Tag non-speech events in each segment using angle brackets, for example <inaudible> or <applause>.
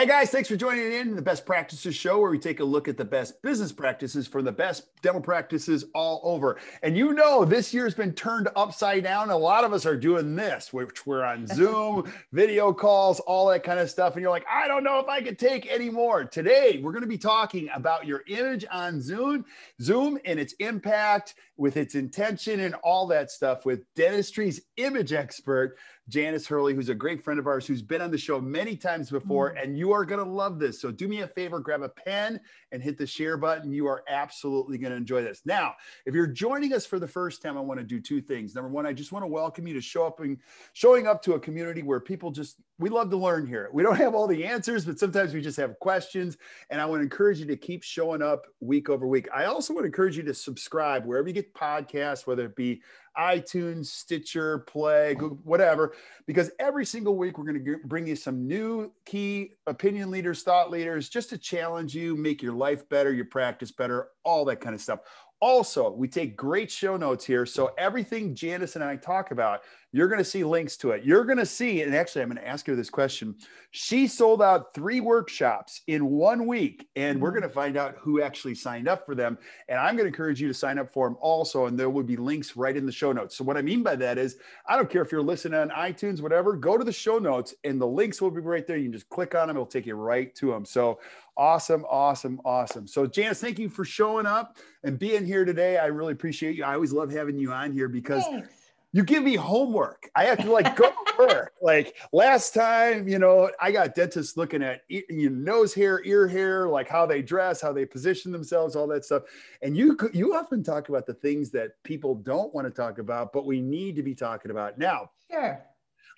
Hey guys, thanks for joining in the Best Practices Show, where we take a look at the best business practices for the best dental practices all over. And you know, this year's been turned upside down. A lot of us are doing this, which we're on <laughs> Zoom, video calls, all that kind of stuff. And you're like, I don't know if I could take any more. Today, we're going to be talking about your image on Zoom, Zoom and its impact with its intention and all that stuff with dentistry's image expert, Janice Hurley, who's a great friend of ours who's been on the show many times before. Mm. And you are going to love this. So do me a favor, grab a pen and hit the share button. You are absolutely going to enjoy this. Now, if you're joining us for the first time, I want to do two things. Number one, I just want to welcome you to show up and showing up to a community where people just, we love to learn here. We don't <laughs> have all the answers, but sometimes we just have questions. And I want to encourage you to keep showing up week over week. I also want to encourage you to subscribe wherever you get podcasts, whether it be iTunes, Stitcher, Play, Google, whatever, because every single week we're going to bring you some new key opinion leaders, thought leaders, just to challenge you, make your life better, your practice better, all that kind of stuff. Also, we take great show notes here. So everything Janice and I talk about, you're going to see links to it. You're going to see, and actually, I'm going to ask her this question. She sold out three workshops in one week, and we're mm-hmm. going to find out who actually signed up for them. And I'm going to encourage you to sign up for them also. And there will be links right in the show notes. So, what I mean by that is, I don't care if you're listening on iTunes, whatever, go to the show notes, and the links will be right there. You can just click on them, it'll take you right to them. So, Awesome, awesome, awesome. So, Janice, thank you for showing up and being here today. I really appreciate you. I always love having you on here because Thanks you give me homework. I have to like go to <laughs> work. Like last time, you know, I got dentists looking at you know, nose hair, ear hair, like how they dress, how they position themselves, all that stuff. And you you often talk about the things that people don't want to talk about, but we need to be talking about now. Sure.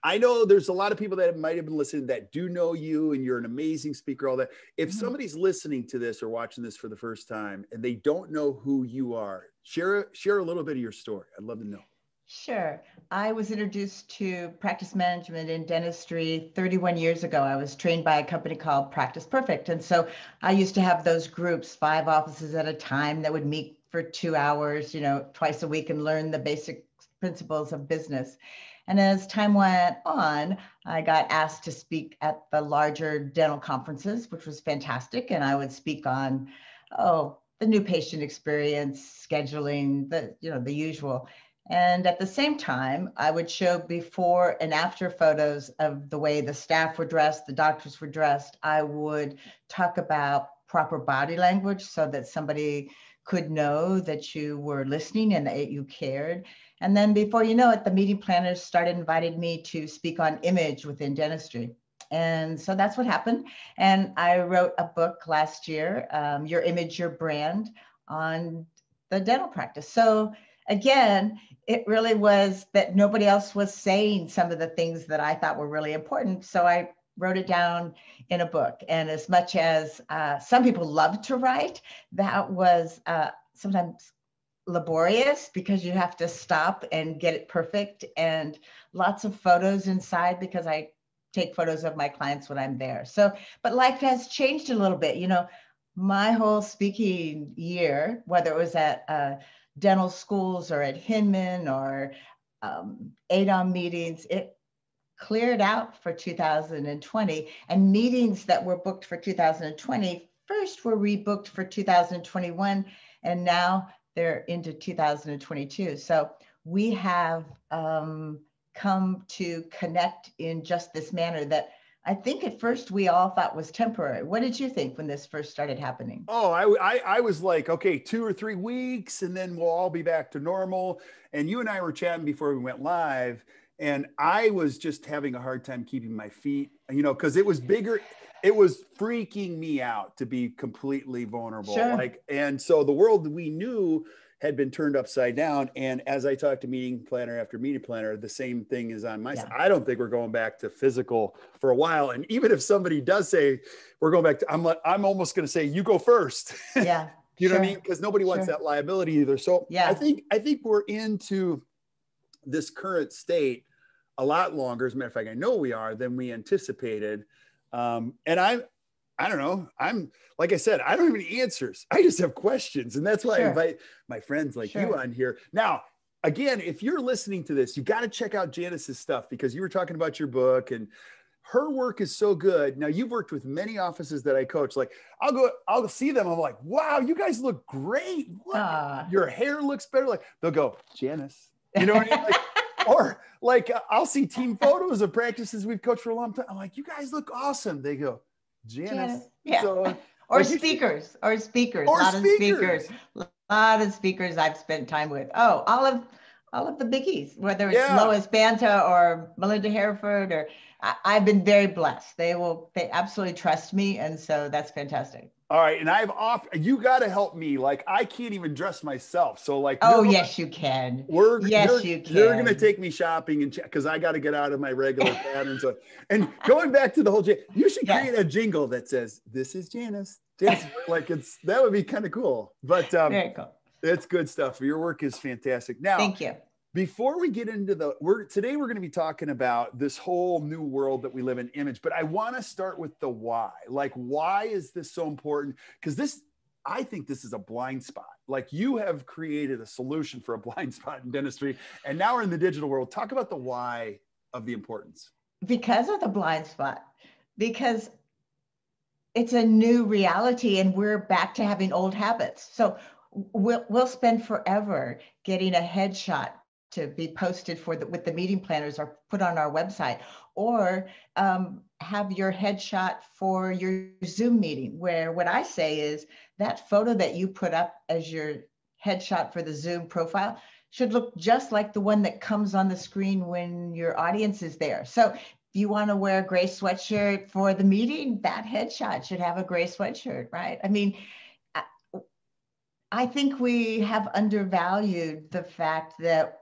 I know there's a lot of people that might have been listening that do know you and you're an amazing speaker, all that. If mm-hmm. somebody's listening to this or watching this for the first time and they don't know who you are, share share a little bit of your story. I'd love to know. Sure. I was introduced to practice management in dentistry 31 years ago. I was trained by a company called Practice Perfect. And so I used to have those groups, five offices at a time, that would meet for two hours, you know, twice a week and learn the basic principles of business. And as time went on, I got asked to speak at the larger dental conferences, which was fantastic. And I would speak on, oh, the new patient experience, scheduling, the, you know, the usual. And at the same time, I would show before and after photos of the way the staff were dressed, the doctors were dressed. I would talk about proper body language so that somebody could know that you were listening and that you cared. And then before you know it, the meeting planners started inviting me to speak on image within dentistry. And so that's what happened. And I wrote a book last year, um, Your Image, Your Brand, on the dental practice. So again, it really was that nobody else was saying some of the things that I thought were really important. So I wrote it down in a book. And as much as uh, some people love to write, that was uh, sometimes laborious because you have to stop and get it perfect and lots of photos inside because I take photos of my clients when I'm there. So, but life has changed a little bit. You know, my whole speaking year, whether it was at uh, dental schools or at Hinman or um, AADOM meetings, it cleared out for 2020. And meetings that were booked for 2020 first were rebooked for 2021, and now they're into 2022. So we have um, come to connect in just this manner that I think at first we all thought was temporary. What did you think when this first started happening? Oh, I, I, I, was like, okay, two or three weeks, and then we'll all be back to normal. And you and I were chatting before we went live, and I was just having a hard time keeping my feet, you know, because it was bigger. It was freaking me out to be completely vulnerable. Sure. Like, and so the world we knew had been turned upside down. And as I talked to meeting planner after meeting planner, the same thing is on my yeah. side. I don't think we're going back to physical for a while. And even if somebody does say we're going back to, I'm like, I'm almost going to say you go first. <laughs> Yeah. you know sure. what I mean? Because nobody wants sure. that liability either. So yeah, I think I think we're into this current state a lot longer. As a matter of fact, I know we are than we anticipated. Um, and I'm I don't know. I'm like I said, I don't have any answers. I just have questions. And that's why sure. I invite my friends like sure. you on here. Now, again, if you're listening to this, you got to check out Janice's stuff because you were talking about your book and her work is so good. Now you've worked with many offices that I coach. Like I'll go, I'll see them. I'm like, wow, you guys look great. Your hair looks better. Like they'll go, Janice. You know what I mean? Like, <laughs> or like I'll see team photos of practices we've coached for a long time. I'm like, you guys look awesome. They go, Janice. Yeah. So, or speakers, or speakers, or a lot speakers. of speakers, a lot of speakers I've spent time with. Oh, all of all of the biggies, whether it's yeah. Lois Banta or Melinda Hereford, or I, I've been very blessed. They will, they absolutely trust me, and so that's fantastic. All right, and I've off. You got to help me. Like I can't even dress myself. So like. Oh yes, you can. We're yes, you can. You're gonna take me shopping and because I got to get out of my regular patterns. and going back to the whole, you should create yes. a jingle that says, "This is Janice." Janice, like it's that would be kind of cool. But um, very cool. It's good stuff. Your work is fantastic. Now, thank you before we get into the we're today we're going to be talking about this whole new world that we live in image but i want to start with the why. Like why is this so important? Because this i think this is a blind spot. Like you have created a solution for a <laughs> blind spot in dentistry and now we're in the digital world. Talk about the why of the importance. Because of the blind spot. Because it's a new reality and we're back to having old habits. So we'll, we'll spend forever getting a headshot to be posted for the with the meeting planners or put on our website. Or um, have your headshot for your zoom meeting where what i say is that photo that you put up as your headshot for the zoom profile should look just like the one that comes on the screen when your audience is there. So if you want to wear a gray sweatshirt for the meeting that headshot should have a gray sweatshirt right? I mean I think we have undervalued the fact that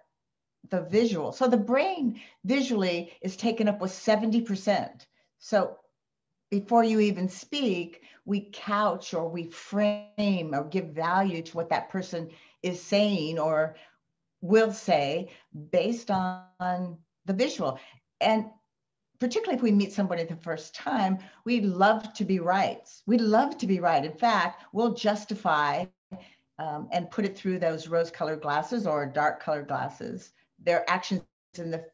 the visual. So the brain visually is taken up with 70%. So before you even speak, we couch or we frame or give value to what that person is saying or will say based on the visual. And particularly if we meet somebody the first time, we love to be right. We love to be right. In fact, we'll justify um, and put it through those rose colored glasses or dark colored glasses their actions in the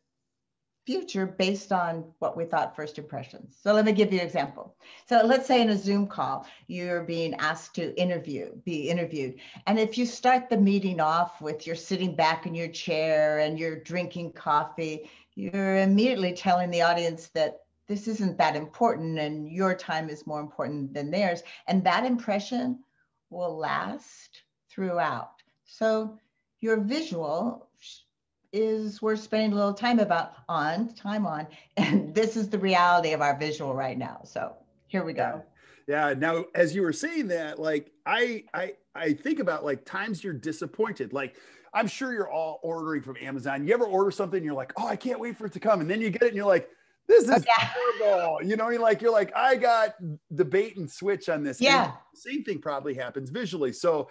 future based on what we thought first impressions. So let me give you an example. So let's say in a Zoom call, you're being asked to interview, be interviewed. And if you start the meeting off with you're sitting back in your chair and you're drinking coffee, you're immediately telling the audience that this isn't that important and your time is more important than theirs. And that impression will last throughout. So your visual is worth spending a little time about on time on <laughs> and this is the reality of our visual right now. So here we go. Yeah. Now as you were saying that like i i i think about like times you're disappointed. Like i'm sure you're all ordering from amazon. You ever order something you're like oh i can't wait for it to come and then you get it and you're like this is okay. <laughs> terrible you know you're like you're like i got the bait and switch on this. Yeah. and same thing probably happens visually. So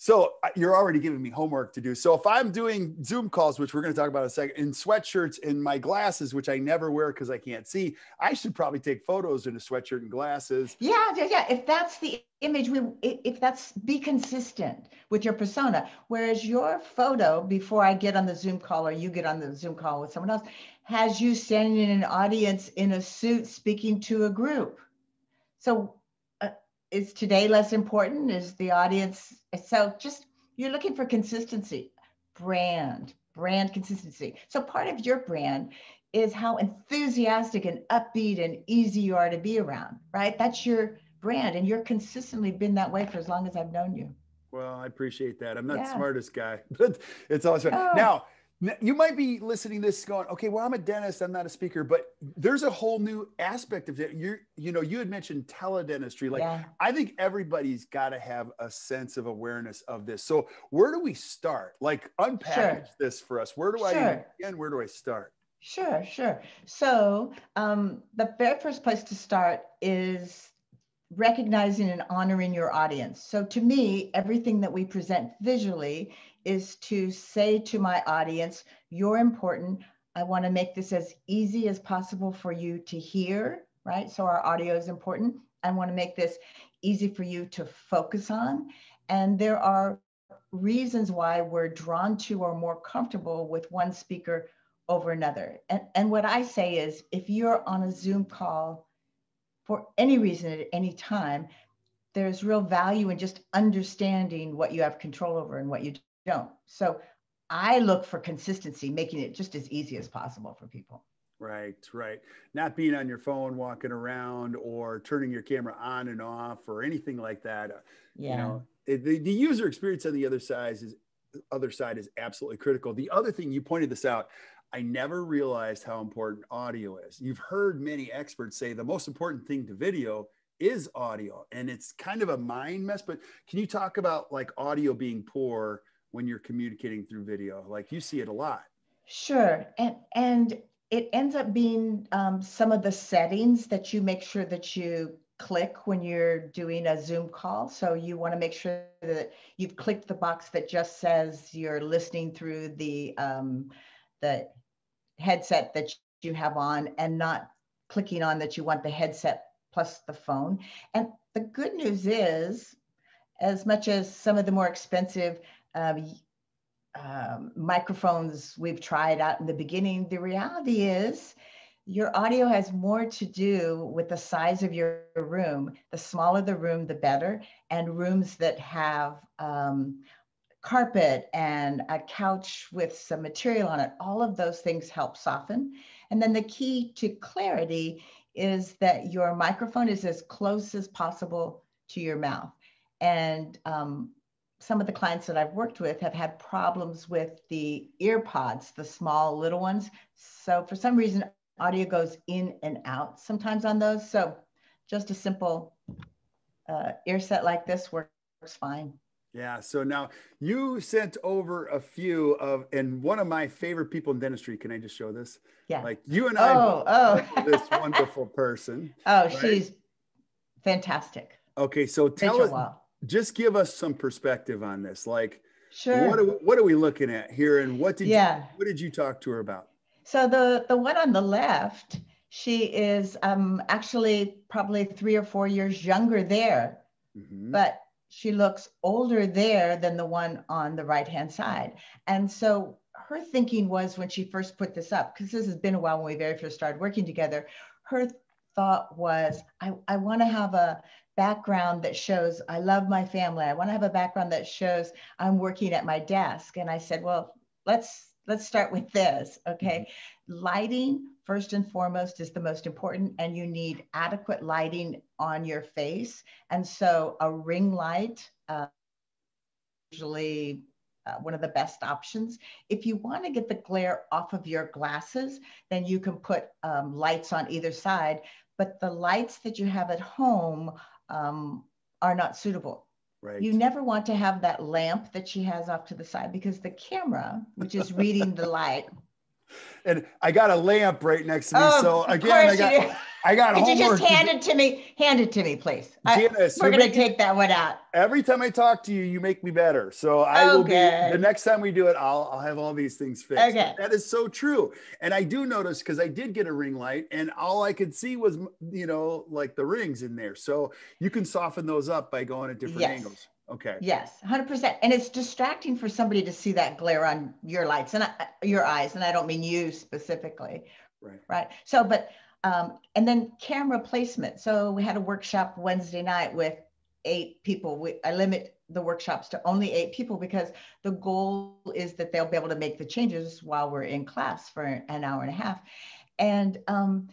so you're already giving me homework to do. So if I'm doing Zoom calls, which we're going to talk about in a second, in sweatshirts and my glasses, which I never wear because I can't see, I should probably take photos in a sweatshirt and glasses. Yeah, yeah, yeah. If that's the image, we if that's be consistent with your persona. Whereas your photo before I get on the Zoom call or you get on the Zoom call with someone else has you standing in an audience in a suit speaking to a group. So is today less important? Is the audience so just you're looking for consistency, brand, brand consistency. So part of your brand is how enthusiastic and upbeat and easy you are to be around, right? That's your brand, and you're consistently been that way for as long as I've known you. Well, I appreciate that. I'm not yeah. the smartest guy, <laughs> but it's awesome. Oh. Now, you might be listening this going okay well i'm a dentist i'm not a speaker but there's a whole new aspect of it you're you know you had mentioned teledentistry. Like yeah. i think everybody's got to have a sense of awareness of this. So where do we start? Like unpackage sure. this for us. Where do sure. i begin? Where do i start? Sure sure. So um, the very first place to start is recognizing and honoring your audience. So to me everything that we present visually is to say to my audience, you're important. I want to make this as easy as possible for you to hear, right? So our audio is important. I want to make this easy for you to focus on. And there are reasons why we're drawn to or more comfortable with one speaker over another. And, and what I say is if you're on a Zoom call for any reason at any time, there's real value in just understanding what you have control over and what you don't. So I look for consistency, making it just as easy as possible for people. Right, right. Not being on your phone, walking around, or turning your camera on and off, or anything like that. Yeah. You know, it, the, the user experience on the other side is other side is absolutely critical. The other thing you pointed this out, I never realized how important audio is. You've heard many experts say the most important thing to video is audio, and it's kind of a mind mess. But can you talk about like audio being poor? When you're communicating through video? Like you see it a lot. Sure. And, and it ends up being um, some of the settings that you make sure that you click when you're doing a Zoom call. So you want to make sure that you've clicked the box that just says you're listening through the um, the headset that you have on and not clicking on that you want the headset plus the phone. And the good news is, as much as some of the more expensive um, microphones we've tried out in the beginning, the reality is your audio has more to do with the size of your room. The smaller the room, the better. And rooms that have um, carpet and a couch with some material on it, all of those things help soften. And then the key to clarity is that your microphone is as close as possible to your mouth. And um, some of the clients that I've worked with have had problems with the ear pods, the small little ones. So for some reason, audio goes in and out sometimes on those. So just a simple uh, ear set like this works fine. Yeah. So now you sent over a few of, and one of my favorite people in dentistry. Can I just show this? Yeah. Like you and I. Oh, oh. <laughs> this wonderful person. Oh, right? she's fantastic. Okay. So tell us, just give us some perspective on this. Like, sure. What are, what are we looking at here, and what did yeah. you, what did you talk to her about? So the the one on the left, she is um, actually probably three or four years younger there, mm-hmm. but she looks older there than the one on the right hand side. And so her thinking was when she first put this up, because this has been a while when we very first started working together, her thought was, I, I want to have a background that shows I love my family. I want to have a background that shows I'm working at my desk. And I said, well, let's let's start with this. Okay. Mm-hmm. Lighting, first and foremost, is the most important, and you need adequate lighting on your face. And so a ring light, uh, usually uh, one of the best options. If you want to get the glare off of your glasses, then you can put um, lights on either side. But the lights that you have at home um, are not suitable. Right. You never want to have that lamp that she has off to the side because the camera, which is reading the light, <laughs> and I got a lamp right next to me. Oh, so again, I got <laughs> I got Could homework. you just hand it to me? Hand it to me, please. Janice, I, we're gonna take that one out. Every time I talk to you, you make me better. So I will be the next time we do it, I'll I'll have all these things fixed. Okay. That is so true. And I do notice because I did get a ring light and all I could see was you know like the rings in there. So you can soften those up by going at different yes. angles. Okay. Yes, 100%. And it's distracting for somebody to see that glare on your lights and I, your eyes. And I don't mean you specifically. Right. Right. So, but, um, and then camera placement. So we had a workshop Wednesday night with eight people. We, I limit the workshops to only eight people because the goal is that they'll be able to make the changes while we're in class for an hour and a half. And, um,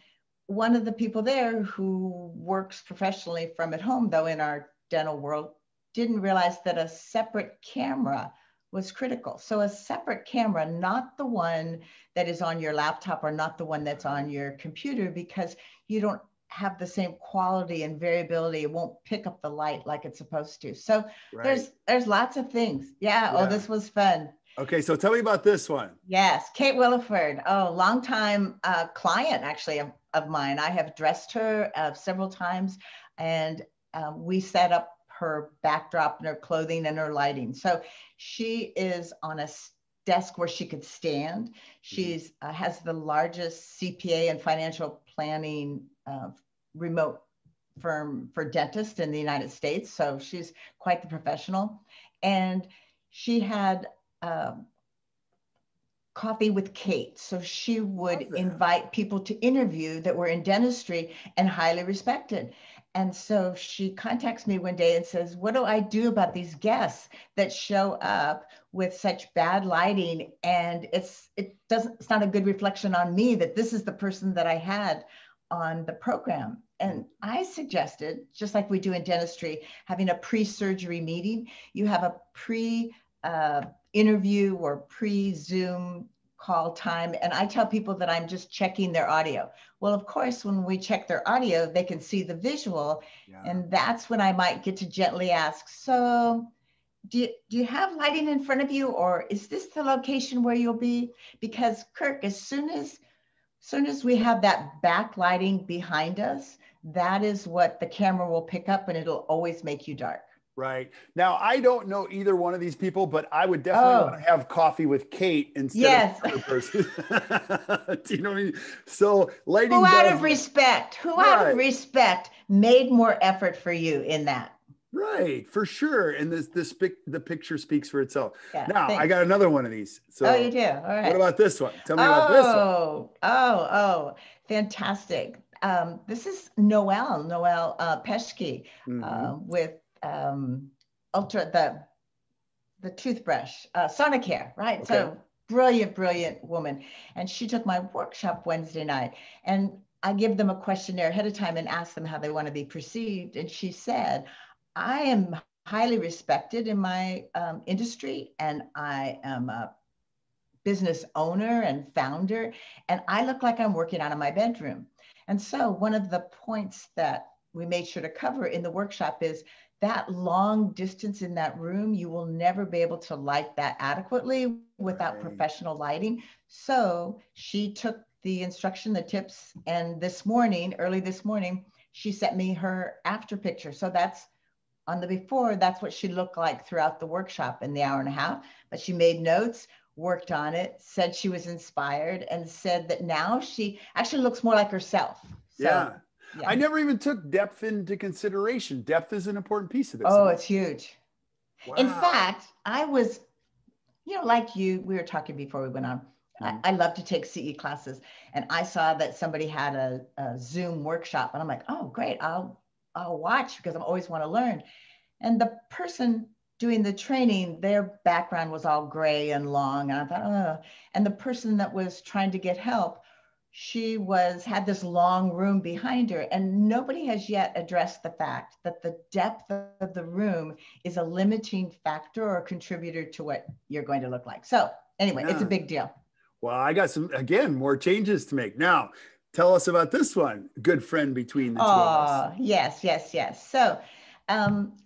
one of the people there who works professionally from at home, though in our dental world, didn't realize that a separate camera was critical. So a separate camera, not the one that is on your laptop or not the one that's on your computer, because you don't have the same quality and variability. It won't pick up the light like it's supposed to. So right. there's there's lots of things. Yeah, oh, yeah. Oh, this was fun. Okay, so tell me about this one. Yes, Kate Williford. Oh, longtime uh, client actually of, of mine. I have dressed her uh, several times, and um, we set up her backdrop and her clothing and her lighting. So she is on a desk where she could stand. Mm-hmm. She's uh, has the largest CPA and financial planning uh, remote firm for dentists in the United States. So she's quite the professional. And she had um, coffee with Kate. So she would invite people to interview that were in dentistry and highly respected. And so she contacts me one day and says, What do I do about these guests that show up with such bad lighting? And it's it doesn't it's not a good reflection on me that this is the person that I had on the program. And I suggested, just like we do in dentistry, having a pre-surgery meeting. You have a pre uh, interview or pre-Zoom call time. And I tell people that I'm just checking their audio. Well, of course, when we check their audio, they can see the visual. Yeah. And that's when I might get to gently ask, so do you, do you have lighting in front of you or is this the location where you'll be? Because Kirk, as soon as soon as we have that backlighting behind us, that is what the camera will pick up and it'll always make you dark. Right. Now, I don't know either one of these people, but I would definitely oh. want to have coffee with Kate instead yes. of other person. Do you know what I mean? So, lighting. Who out of respect, who right. out of respect made more effort for you in that? Right, for sure. And this this the picture speaks for itself. Yeah, now thanks. I got another one of these. So oh, you do. All right. What about this one? Tell me oh, about this one. Oh, oh, oh, fantastic. Um, this is Noel, Noel uh, Peshke, mm-hmm. uh, with um, Ultra the the toothbrush, uh, Sonicare, right? Okay. So brilliant, brilliant woman, and she took my workshop Wednesday night, and I give them a questionnaire ahead of time and ask them how they want to be perceived, and she said I am highly respected in my um, industry and I am a business owner and founder, and I look like I'm working out of my bedroom. And so, one of the points that we made sure to cover in the workshop is that long distance in that room, you will never be able to light that adequately without right. professional lighting. So, she took the instruction, the tips, and this morning, early this morning, she sent me her after picture. So, that's on the before, that's what she looked like throughout the workshop in the hour and a half. But she made notes, worked on it, said she was inspired, and said that now she actually looks more like herself. So, yeah. Yeah. I never even took depth into consideration. Depth is an important piece of this. Oh, it's huge. Wow. In fact, I was, you know, like you, we were talking before we went on. Mm-hmm. I, I, love to take CE classes, and I saw that somebody had a, a Zoom workshop, and I'm like, oh, great! I'll I'll watch because I'm always want to learn. And the person doing the training, their background was all gray and long. And I thought, oh, and the person that was trying to get help, she was had this long room behind her and nobody has yet addressed the fact that the depth of the room is a limiting factor or contributor to what you're going to look like so anyway yeah. it's a big deal well i got some again more changes to make now Tell us about this one, good friend between the two of us. Yes, yes, yes. So um,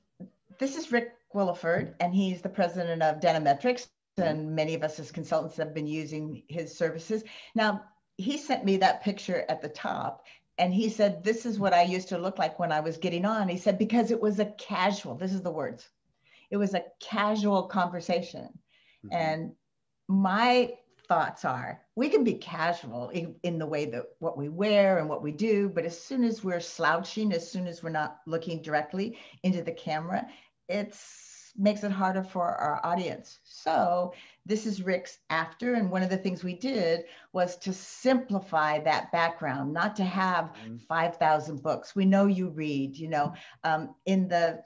this is Rick Williford, and he's the president of Dentametrics, and many of us as consultants have been using his services. Now, he sent me that picture at the top, and he said, This is what I used to look like when I was getting on. He said, Because it was a casual, this is the words, it was a casual conversation. Mm-hmm. And my thoughts are we can be casual in, in, the way that what we wear and what we do but as soon as we're slouching as soon as we're not looking directly into the camera it's makes it harder for our audience so this is rick's after and one of the things we did was to simplify that background not to have mm-hmm. 5000 books we know you read you know um, in the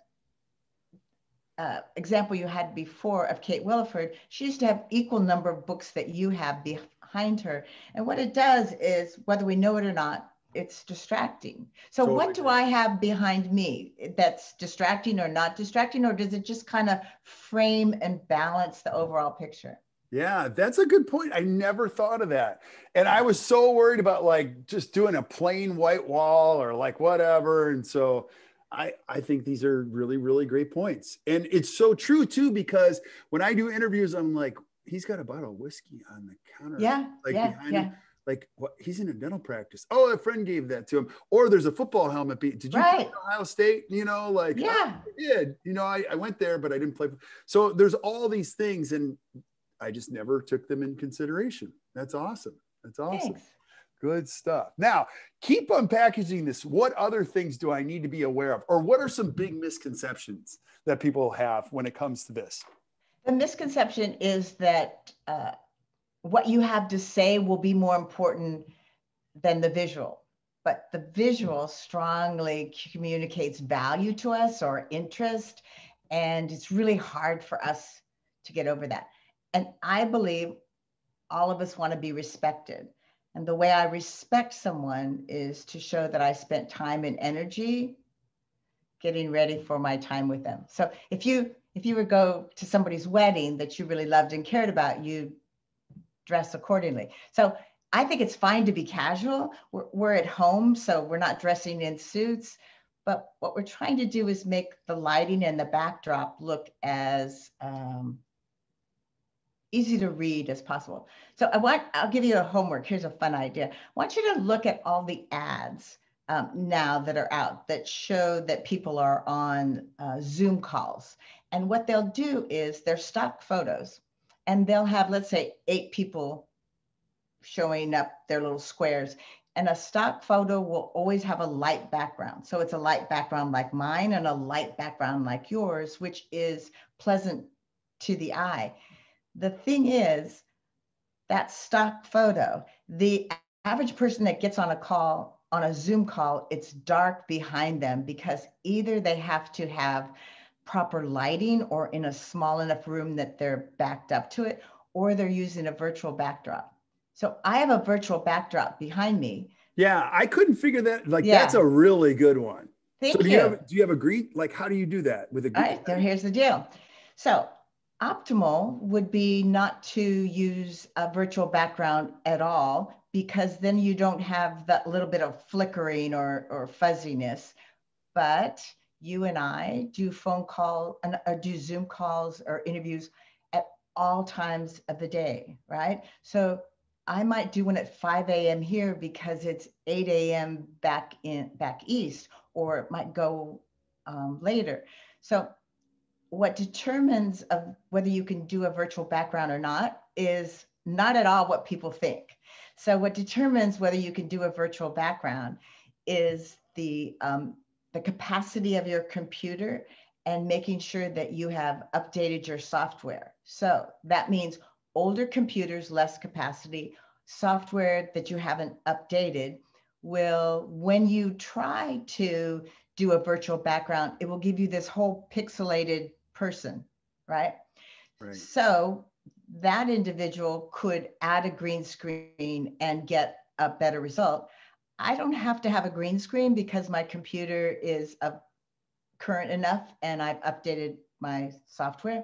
uh, example you had before of Kate Williford, she used to have equal number of books that you have behind her. And what it does is, whether we know it or not, it's distracting. So totally. what do I have behind me that's distracting or not distracting, or does it just kind of frame and balance the overall picture? Yeah, that's a good point. I never thought of that. And I was so worried about like just doing a plain white wall or like whatever. And so I, I think these are really, really great points. And it's so true too, because when I do interviews, I'm like, he's got a bottle of whiskey on the counter. Yeah. Like yeah, behind yeah. him. Like what he's in a dental practice. Oh, a friend gave that to him. Or there's a football helmet. Be- did you right. Ohio State? You know, like yeah, I did. You know, I, I went there, but I didn't play. So there's all these things, and I just never took them in consideration. That's awesome. That's awesome. Thanks. Good stuff. Now, keep unpackaging this. What other things do I need to be aware of? Or what are some big misconceptions that people have when it comes to this? The misconception is that uh, what you have to say will be more important than the visual. But the visual strongly communicates value to us or interest. And it's really hard for us to get over that. And I believe all of us want to be respected. And the way I respect someone is to show that I spent time and energy getting ready for my time with them. So if you if you would go to somebody's wedding that you really loved and cared about, you dress accordingly. So I think it's fine to be casual. We're, we're at home, so we're not dressing in suits. But what we're trying to do is make the lighting and the backdrop look as um, easy to read as possible. So I want, I'll give you a homework. Here's a fun idea. I want you to look at all the ads um, now that are out that show that people are on uh, Zoom calls. And what they'll do is they're stock photos and they'll have, let's say, eight people showing up their little squares. And a stock photo will always have a light background. So it's a light background like mine and a light background like yours, which is pleasant to the eye. The thing is, that stock photo, the average person that gets on a call, on a Zoom call, it's dark behind them because either they have to have proper lighting or in a small enough room that they're backed up to it, or they're using a virtual backdrop. So I have a virtual backdrop behind me. Yeah, I couldn't figure that. Like yeah. that's a really good one. Thank so do you. you have, do you have a green? Like, how do you do that with a green? All right, there, here's the deal. So optimal would be not to use a virtual background at all because then you don't have that little bit of flickering or, or fuzziness. But you and I do phone call and uh, do Zoom calls or interviews at all times of the day, right? So I might do one at 5 a.m. here because it's 8 a.m. back in back east, or it might go um, later. So what determines of whether you can do a virtual background or not is not at all what people think. So what determines whether you can do a virtual background is the um, the capacity of your computer and making sure that you have updated your software. So that means older computers, less capacity, software that you haven't updated will, when you try to do a virtual background, it will give you this whole pixelated person, right? Right. So that individual could add a green screen and get a better result. I don't have to have a green screen because my computer is up current enough and I've updated my software.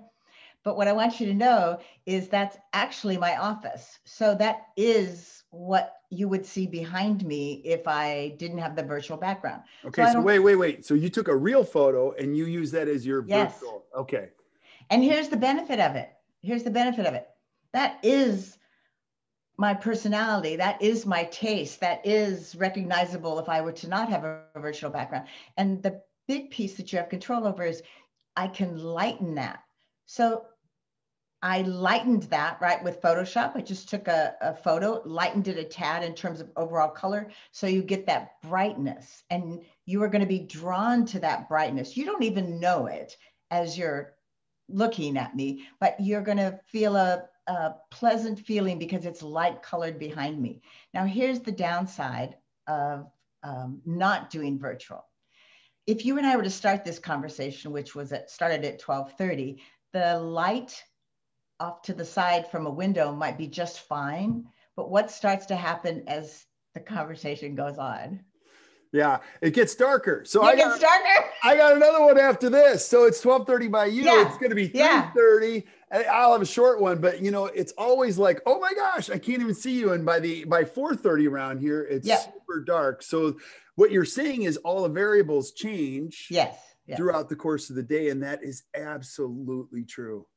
But what I want you to know is that's actually my office. So that is what you would see behind me if I didn't have the virtual background. Okay, so, so wait, wait, wait. So you took a real photo and you use that as your yes. virtual. Okay. And here's the benefit of it. Here's the benefit of it. That is my personality. That is my taste. That is recognizable if I were to not have a virtual background. And the big piece that you have control over is I can lighten that. So I lightened that right with Photoshop. I just took a, a, photo, lightened it a tad in terms of overall color. So you get that brightness and you are going to be drawn to that brightness. You don't even know it as you're looking at me, but you're going to feel a, a pleasant feeling because it's light colored behind me. Now, here's the downside of um, not doing virtual. If you and I were to start this conversation, which was at, started at 1230, the light off to the side from a window might be just fine. But what starts to happen as the conversation goes on. Yeah, it gets darker. So it I got, darker. I got another one after this. So it's 1230 by you. Yeah. It's going to be Yeah. 330. And I'll have a short one, but you know, it's always like, oh my gosh, I can't even see you. And by the by 430 around here, it's Yeah. super dark. So what you're saying is all the variables change Yes. yes. throughout the course of the day. And that is absolutely true.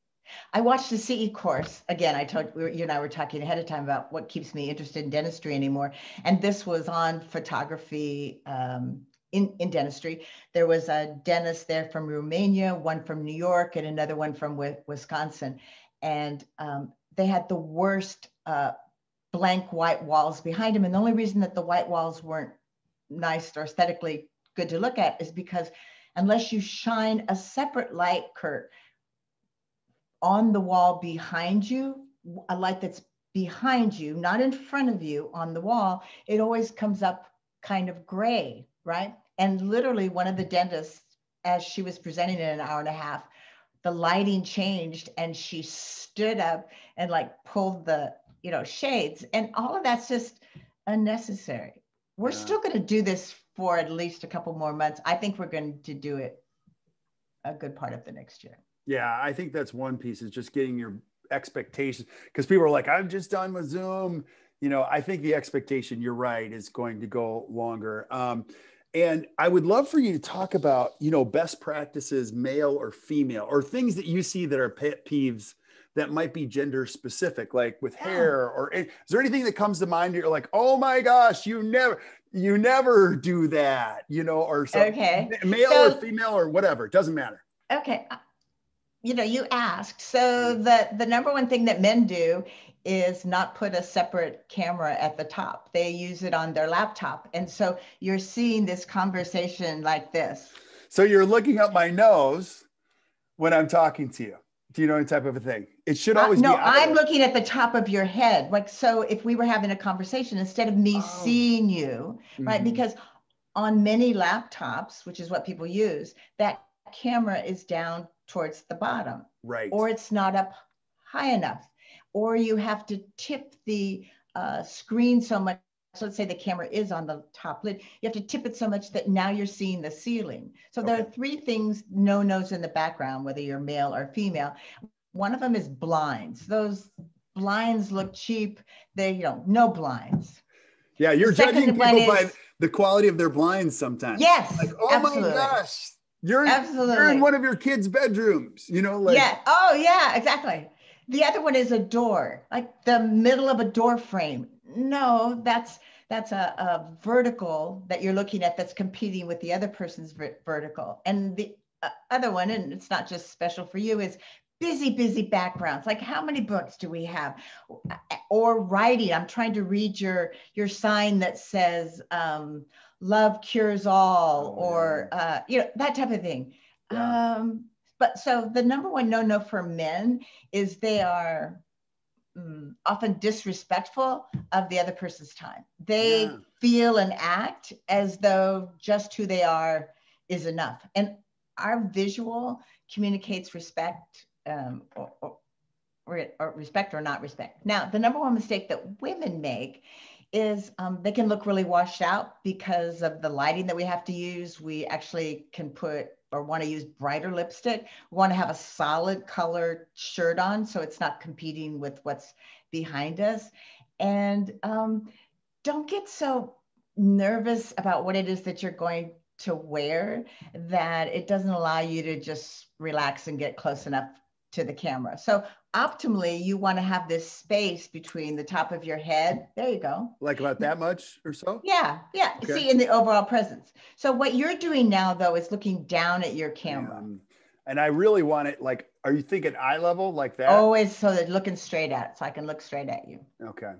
I watched the CE course again. I told you and I were talking ahead of time about what keeps me interested in dentistry anymore, and this was on photography um, in in dentistry. There was a dentist there from Romania, one from New York, and another one from Wi- Wisconsin, and um, they had the worst uh, blank white walls behind them. And the only reason that the white walls weren't nice or aesthetically good to look at is because unless you shine a separate light, Kirk, on the wall behind you, a light that's behind you, not in front of you on the wall, it always comes up kind of gray, right? And literally, one of the dentists, as she was presenting in an hour and a half, the lighting changed and she stood up and like pulled the, you know, shades. And all of that's just unnecessary. We're Yeah. still going to do this for at least a couple more months. I think we're going to do it a good part of the next year. Yeah, I think that's one piece is just getting your expectations because people are like, I'm just done with Zoom. You know, I think the expectation, you're right, is going to go longer. Um, and I would love for you to talk about, you know, best practices, male or female, or things that you see that are pet peeves that might be gender specific, like with Yeah. hair or is there anything that comes to mind? You're like, oh my gosh, you never, you never do that, you know, or something, Okay. male So- or female or whatever, it doesn't matter. Okay. uh, You know, you asked. So the the number one thing that men do is not put a separate camera at the top. They use it on their laptop. And so you're seeing this conversation like this. So you're looking up my nose when I'm talking to you. Do you know any type of a thing? It should Uh, always no, be. I'm looking at the top of your head. Like so if we were having a conversation instead of me Oh. seeing you, right? Mhm. Because on many laptops, which is what people use, that camera is down towards the bottom. right. or it's not up high enough, or you have to tip the uh, screen so much. So let's say the camera is on the top lid, you have to tip it so much that now you're seeing the ceiling. So there are three things no nos in the background, whether you're male or female. One of them is blinds. Those blinds look cheap. They, you know, no blinds. yeah, you're second judging people by the quality of their blinds sometimes. Yes, Like, oh absolutely. my gosh, you're in, Absolutely. you're in one of your kids' bedrooms. You know, like yeah. Oh, yeah, exactly. The other one is a door, like the middle of a door frame. No, that's that's a, a vertical that you're looking at that's competing with the other person's ver- vertical. And the uh, other one, and it's not just special for you, is busy, busy backgrounds. Like how many books do we have? Or writing. I'm trying to read your your sign that says um, "Love cures all," Oh, or uh, you know that type of thing. Yeah. Um, but so the number one no no for men is they are mm, often disrespectful of the other person's time. They Yeah. feel and act as though just who they are is enough. And our visual communicates respect um, or, or, or, or respect or not respect. Now, the number one mistake that women make is um, they can look really washed out because of the lighting that we have to use. We actually can put or want to use brighter lipstick. Want to have a solid color shirt on so it's not competing with what's behind us. And um, don't get so nervous about what it is that you're going to wear that it doesn't allow you to just relax and get close enough to the camera. So optimally, you want to have this space between the top of your head. There you go. like about that much or so. Yeah, yeah. Okay. See, in the overall presence. So what you're doing now, though, is looking down at your camera. Um, and I really want it. Like, are you thinking eye level like that? Always so that looking straight at so I can look straight at you. Okay,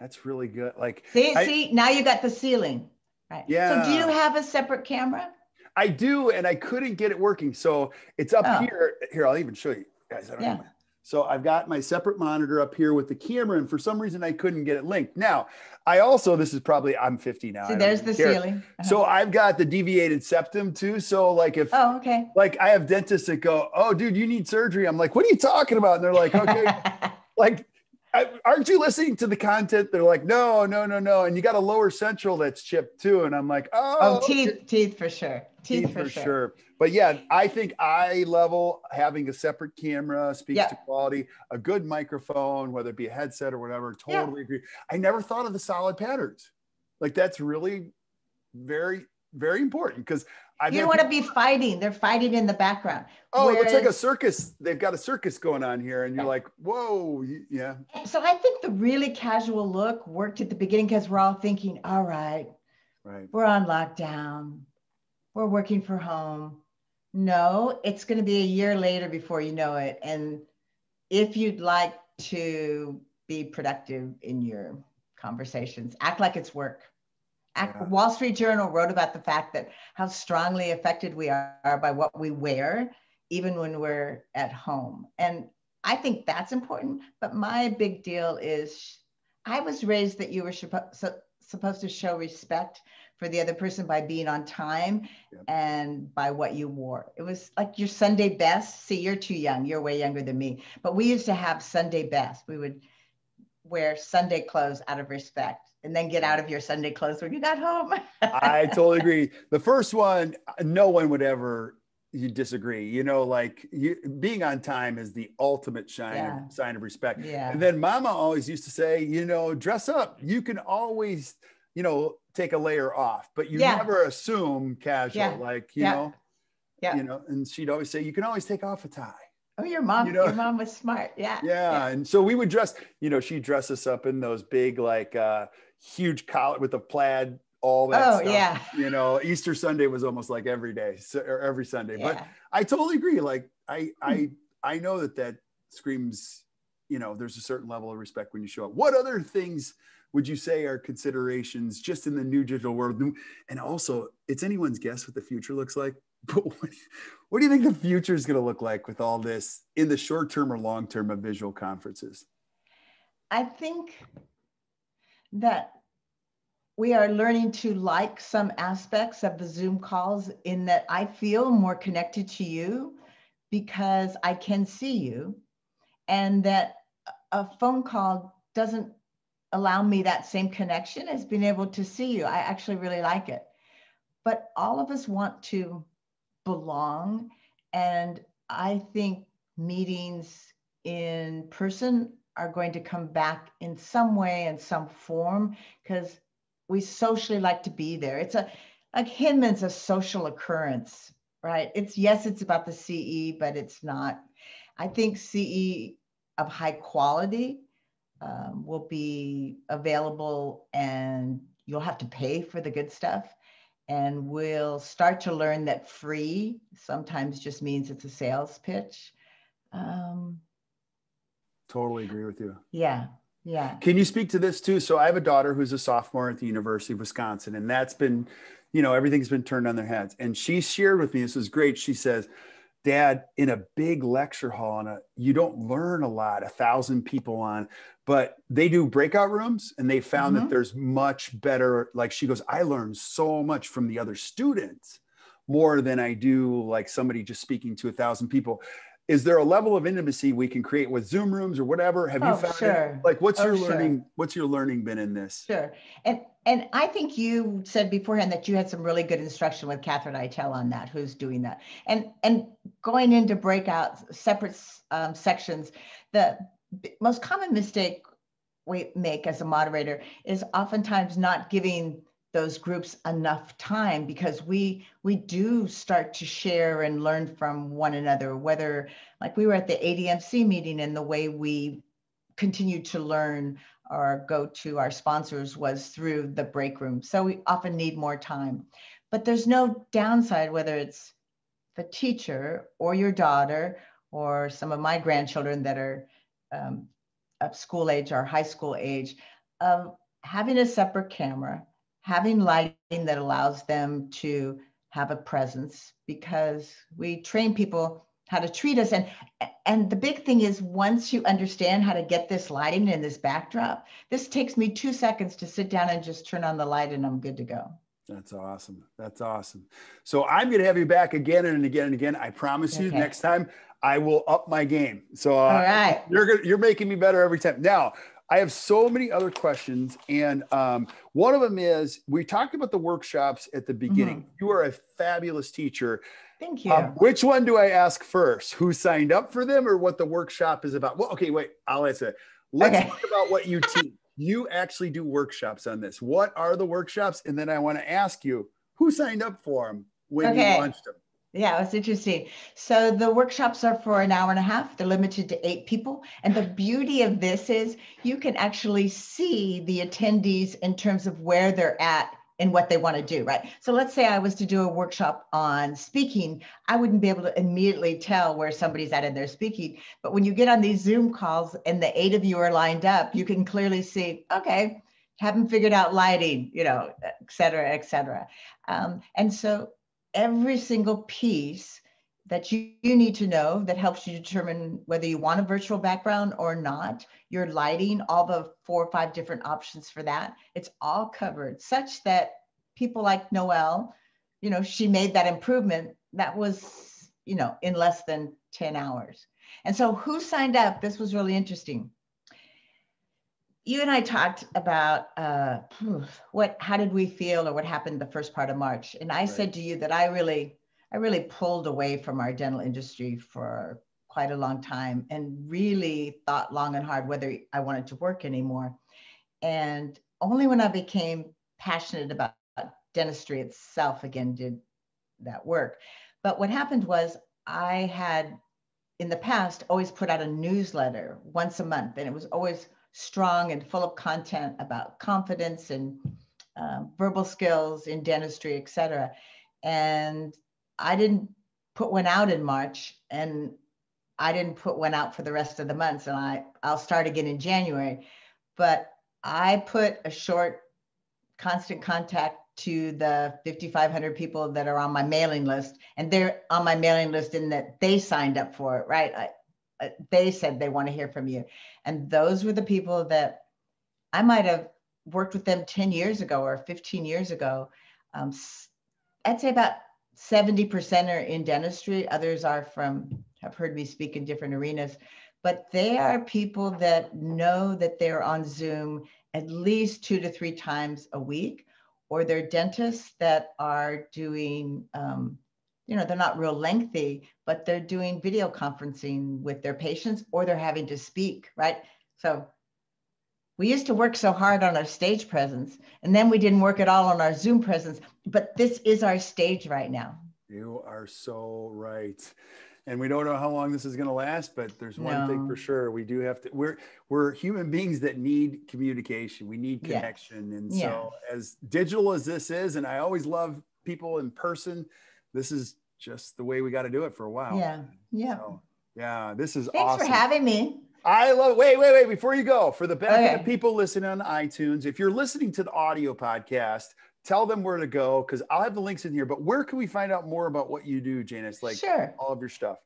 that's really good. Like, See, I- see, now you got the ceiling. Right. Yeah. So do you have a separate camera? I do, and I couldn't get it working. So it's up Oh. here. Here, I'll even show you guys. I Yeah. know. So I've got my separate monitor up here with the camera, and for some reason I couldn't get it linked. Now, I also this is probably I'm 50 now. I See, there's the care. ceiling. Uh-huh. So I've got the deviated septum too. So like if oh, okay. like I have dentists that go, "Oh, dude, you need surgery." I'm like, "What are you talking about?" And they're like, "Okay." <laughs> like aren't you listening to the content? They're like, no, no, no, no. And you got a lower central that's chipped too. And I'm like, oh, oh teeth, teeth for sure. Teeth, teeth for, for sure. sure. But yeah, I think eye level, having a separate camera speaks yeah. to quality, a good microphone, whether it be a headset or whatever, totally yeah. agree. I never thought of the solid patterns. Like that's really very, very important because I you don't want to be fighting. They're fighting in the background. Oh, Whereas, it looks like a circus. They've got a circus going on here, and you're like, whoa, yeah. So I think the really casual look worked at the beginning because we're all thinking, all right, right, we're on lockdown, we're working from home. No, it's going to be a year later before you know it. And if you'd like to be productive in your conversations, act like it's work yeah. Wall Street Journal wrote about the fact that how strongly affected we are by what we wear, even when we're at home. And I think that's important. But my big deal is I was raised that you were supposed to show respect for the other person by being on time and by what you wore. It was like your Sunday best. See, you're too young. You're way younger than me. But we used to have Sunday best. We would wear Sunday clothes out of respect and then get out of your Sunday clothes when you got home. I totally agree. <laughs> The first one, no one would ever you disagree. You know, like you, being on time is the ultimate sign yeah. of, sign of respect. Yeah. And then Mama always used to say, you know, dress up. You can always, you know, take a layer off, but you yeah. never assume casual. Yeah. Like you know, yeah. You know, and she'd always say, you can always take off a tie. Oh, your mom, you know? your mom was smart. Yeah. yeah. Yeah. And so we would dress, you know, she'd dress us up in those big, like uh, huge collar with a plaid, all that oh, stuff. yeah. You know, Easter Sunday was almost like every day so, or every Sunday. Yeah. But I totally agree. Like I I hmm. I know that that screams, you know, there's a certain level of respect when you show up. What other things would you say are considerations just in the new digital world? And also, it's anyone's guess what the future looks like. <laughs> But what, what do you think the future is going to look like with all this in the short term or long term of visual conferences? I think that we are learning to like some aspects of the Zoom calls in that I feel more connected to you because I can see you, and that a phone call doesn't allow me that same connection as being able to see you. I actually really like it. But all of us want to belong. And I think meetings in person are going to come back in some way, in some form, because we socially like to be there. It's a like Hinman's a social occurrence, right? It's yes, it's about the CE, but it's not. I think CE of high quality um, will be available, and you'll have to pay for the good stuff. And we'll start to learn that free sometimes just means it's a sales pitch. Um, Totally agree with you. Yeah. Yeah. Can you speak to this too? So I have a daughter who's a sophomore at the University of Wisconsin, and that's been, you know, everything's been turned on their heads. And she shared with me, this is great. She says, Dad, in a big lecture hall, and you don't learn a lot, a thousand people on, but they do breakout rooms and they found mm-hmm. that there's much better. Like she goes, I learned so much from the other students more than I do like somebody just speaking to a thousand people is there a level of intimacy we can create with zoom rooms or whatever have you oh, found sure. it? like what's oh, your learning sure. what's your learning been in this sure and and i think you said beforehand that you had some really good instruction with Katherine Eitel on that who's doing that and and going into breakout separate um, sections the most common mistake we make as a moderator is oftentimes not giving those groups enough time because we we do start to share and learn from one another whether like we were at the ADMC meeting and the way we continued to learn or go to our sponsors was through the break room. So we often need more time. But there's no downside whether it's the teacher or your daughter or some of my grandchildren that are um, of school age or high school age um, having a separate camera having lighting that allows them to have a presence because we train people how to treat us and and the big thing is once you understand how to get this lighting and this backdrop this takes me two seconds to sit down and just turn on the light and i'm good to go That's awesome. That's awesome. So I'm going to have you back again and again and again. I promise you, next time I will up my game. So uh, all right, you're. You're making me better every time. Now I have so many other questions, and um, one of them is we talked about the workshops at the beginning. Mm-hmm. You are a fabulous teacher. Thank you. Um, which one do I ask first? Who signed up for them, or what the workshop is about? Well, okay, wait. I'll answer. Let's okay. talk about what you teach you actually do workshops on this. What are the workshops? And then I want to ask you who signed up for them when okay. you launched them? Yeah, it's interesting. So the workshops are for an hour and a half. They're limited to eight people. And the beauty of this is you can actually see the attendees in terms of where they're at and what they want to do, right? So let's say I was to do a workshop on speaking, I wouldn't be able to immediately tell where somebody's at in their speaking. But when you get on these Zoom calls and the eight of you are lined up, you can clearly see, okay, haven't figured out lighting, you know, et cetera, et cetera. Um, and so every single piece that you, you need to know that helps you determine whether you want a virtual background or not, your lighting, all the four or five different options for that. It's all covered such that people like Noelle, you know, she made that improvement that was, you know, in less than 10 hours. And so who signed up? This was really interesting. You and I talked about uh, what, how did we feel or what happened the first part of March? And I right. said to you that I really I really pulled away from our dental industry for quite a long time and really thought long and hard whether I wanted to work anymore. And only when I became passionate about dentistry itself again did that work. But what happened was I had in the past always put out a newsletter once a month and it was always strong and full of content about confidence and um, verbal skills in dentistry, et cetera. And I didn't put one out in March and I didn't put one out for the rest of the months and I I'll start again in January. But I put a short constant contact to the 5500 people that are on my mailing list and they're on my mailing list in that they signed up for it, right? I, they said they want to hear from you. And those were the people that I might have worked with them 10 years ago or 15 years ago. Um, I'd say about 70% are in dentistry. Others are from, have heard me speak in different arenas, but they are people that know that they're on Zoom at least two to three times a week, or they're dentists that are doing, um, you know, they're not real lengthy, but they're doing video conferencing with their patients or they're having to speak, right? So we used to work so hard on our stage presence and then we didn't work at all on our zoom presence but this is our stage right now you are so right and we don't know how long this is going to last but there's one no. thing for sure we do have to we're we're human beings that need communication we need connection yes. and so yes. as digital as this is and i always love people in person this is just the way we got to do it for a while yeah yeah so, yeah this is awesome. thanks awesome. for having me I love it. Wait, wait, wait. Before you go, for the benefit okay. of people listening on iTunes, if you're listening to the audio podcast, tell them where to go because I'll have the links in here. But where can we find out more about what you do, Janice? Like sure. all of your stuff.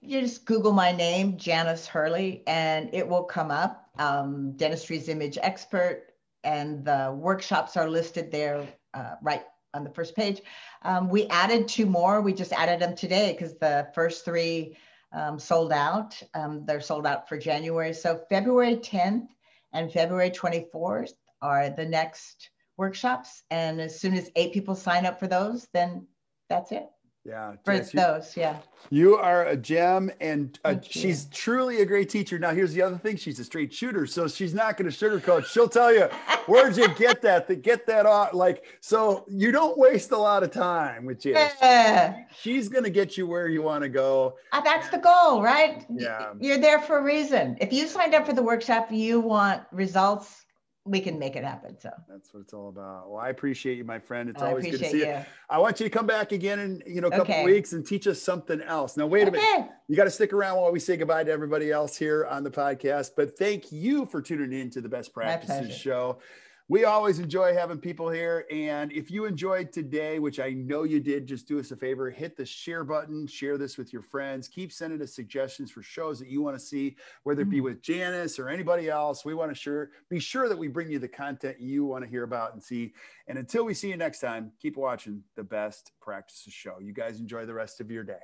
You just Google my name, Janice Hurley, and it will come up. Um, Dentistry's Image Expert, and the workshops are listed there uh, right on the first page. Um, we added two more. We just added them today because the first three um, sold out. Um, they're sold out for January. So February 10th and February 24th are the next workshops. And as soon as eight people sign up for those, then that's it. Yeah. For Jess, those, you, yeah. You are a gem and a, she's truly a great teacher. Now, here's the other thing she's a straight shooter. So she's not going to sugarcoat. She'll tell you, where'd you get that? To get that off. Like, so you don't waste a lot of time with Janice. Yeah. She's going to get you where you want to go. Uh, that's the goal, right? Yeah. You're there for a reason. If you signed up for the workshop, you want results we can make it happen. So that's what it's all about. Well, I appreciate you, my friend. It's oh, always good to see you. you. I want you to come back again in you know a couple okay. weeks and teach us something else. Now, wait a okay. minute. You got to stick around while we say goodbye to everybody else here on the podcast. But thank you for tuning in to the Best Practices Show. We always enjoy having people here. And if you enjoyed today, which I know you did, just do us a favor hit the share button, share this with your friends, keep sending us suggestions for shows that you want to see, whether it be mm-hmm. with Janice or anybody else. We want to sure be sure that we bring you the content you want to hear about and see. And until we see you next time, keep watching the best practices show. You guys enjoy the rest of your day.